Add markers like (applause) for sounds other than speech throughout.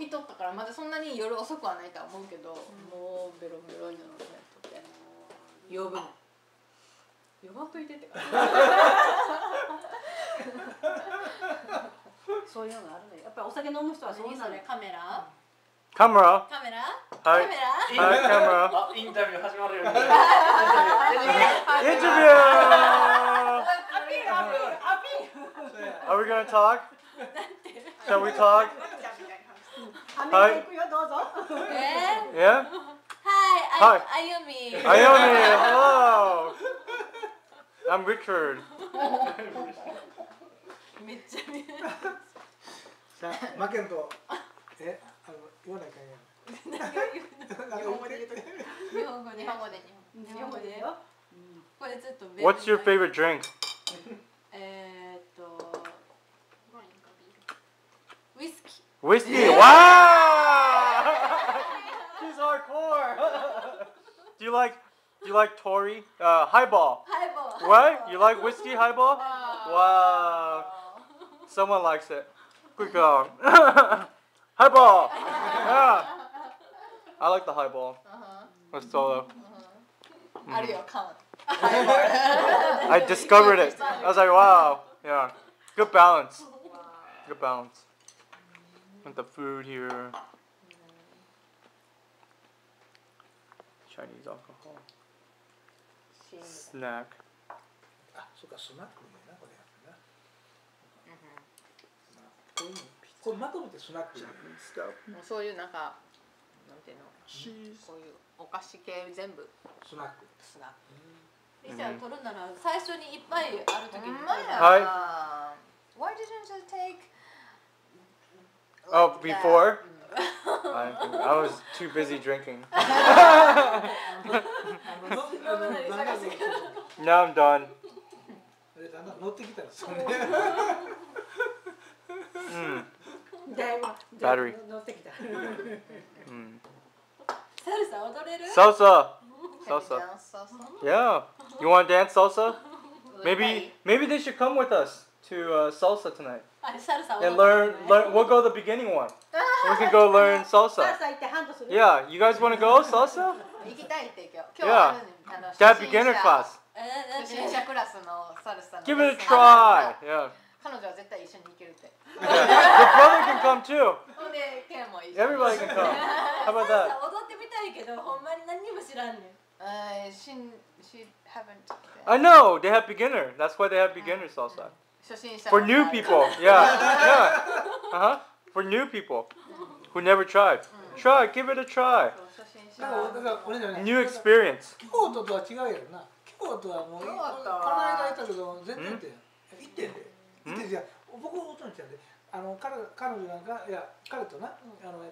起きとったからまだそんなに夜遅くはないとは思うけど、もうベロベロになってて。呼ぶの呼ばんといてって (laughs) そういうのがあるね。やっぱりお酒飲む人はそうなの。何それ？カメラ？カメラ？カメラ？はい。カメラ？はいカメラ。(laughs) あインタビュー始まるよ。(laughs) インタビュー。インタビュー。Are we gonna talk? Shall we talk? アメリカ行くよど うぞえー Yeah? Hi, Hi. I'm Ayumi. Ayumi, (laughs) hello. I'm Richard. めっちゃ見える。さあ、負けんと、え、あの、言わないかんやん。日本語で言うと日本語で日本語で日本語でよこれずっと What's your favorite drink? えーっとウイスキ Whiskey. Wow! Do you like do you like Tory? Uh, highball. Highball. What? You like whiskey highball? Wow. wow. Someone likes it. Quick on. Uh, (laughs) highball. yeah. I like the highball. Uh-huh. Or solo. Uh-huh. Mm. I discovered it. I was like, wow. Yeah. Good balance. Wow. Good balance. With the food here. Chinese alcohol. Snack. あ、そうか、スナックねな、これやっぱな。こういうのこれまとめてスナックじゃん。Stuff. もうそういうなんかなんていうの？こういうお菓子系全部スナック。スナックリチャー取るなら最初にいっぱいある時にはい Why didn't you take Oh, before? I, (laughs) I was too busy drinking. (laughs) あ(laughs) の乗ってだんだんそうそうそう Now I'm done. でだんだん乗ってきたらそうね。 Mm. だいぶバッテリー乗ってきた Mm. サルサ踊れる Salsa. Can you Salsa. dance salsa? Yeah. You want to dance salsa? Maybe maybe they should come with us to uh, salsa tonight. (laughs) And learn, learn. We'll go the beginning one. (laughs) we can go learn salsa. Yeah, you guys want to go salsa? (laughs) yeah, that beginner class. Give it a try. Yeah. the brother can come too. Everybody can come. How about that? I know, they have beginner. That's why they have beginners salsa. 初心者 for の new people. Yeah. Yeah. Uh huh. For new people who never tried. Try. Give it a try. 初心者だからだから俺じゃね New experience. 京都とは違うやろな。京都はもうこはの間行ったけど全然行ってん。行ってんで。僕大人ちゃんで。あの彼彼女なんかいや彼とな、あのは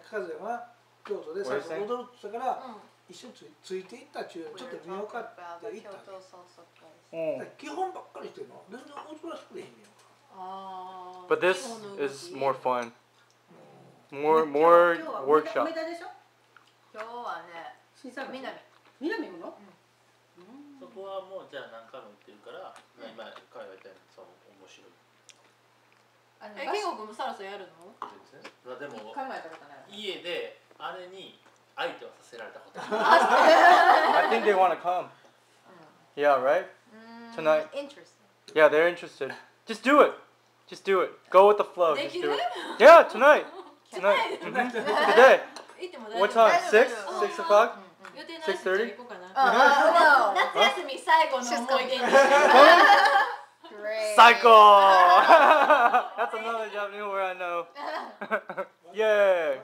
京都で最初踊るって言ったから、一緒についついていったっちゅうちょっと見ようかって言ったわけ。だから基本ばっかりしてるの。全然 てくれへんねん。 But this is more fun. More more 今日は workshop. 梅田でしょ今日はね新作南南ものそこはもうじゃあ何回も言ってるから、今彼が言ったようにその面白い。あのえケンゴ君もサラサやるの全然。まあでも考えたことない家であれに相手をさせられたこと。 I think they want to come. Yeah. Right. Tonight. Interesting Yeah, they're interested. Just do it. Just do it. Go with the flow. で Just き do る it. Yeah, tonight. (laughs) Tonight. Mhm. Today. (laughs) 行っても大 What 丈夫 time? Six? Six o'clock? 予定のやつじゃあ行こうかなあ夏休み最後の思い出に Great Psycho. (laughs) That's another Japanese word I know. Yay.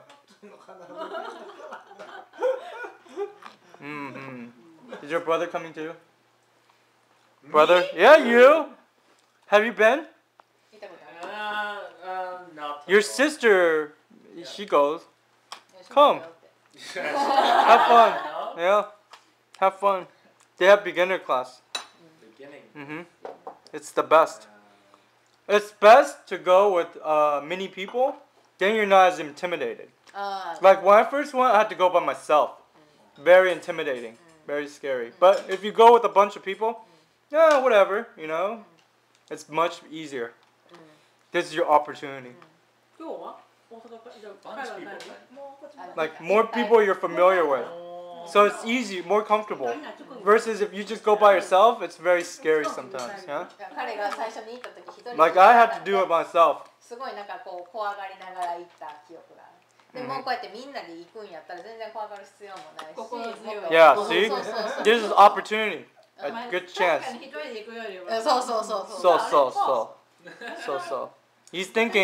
hmm Is your brother coming too? Brother? Yeah, you. Have you been? 見たことある Uh, uh, not Your sister, she goes. Come. Have (laughs) fun. Yeah. Have fun. They have beginner class. Beginning. hmm It's the best. It's best to go with uh, many people. Then you're not as intimidated. あー Like when I first went, I had to go by myself. Very intimidating. Very scary. But if you go with a bunch of people, yeah, whatever. You know, it's much easier. This is your opportunity. 今日は 大阪かじゃあ Bunch 海外 people 帰るもうこっちも Like more people you're familiar with. おー So it's easy, more comfortable. Versus if you just go by yourself, it's very scary sometimes, yeah? 彼が最初に行った時一人で Like I had to do it myself. すごいなんかこう怖がりながら行った記憶があるでもこうやってみんなで行くんやったら全然怖がる必要もないし心強いもっと Yeah, そう see? そうそうそう This is opportunity. ま A あ good 確 chance. かに一人で行くよりうんはそう そうそう。He's thinking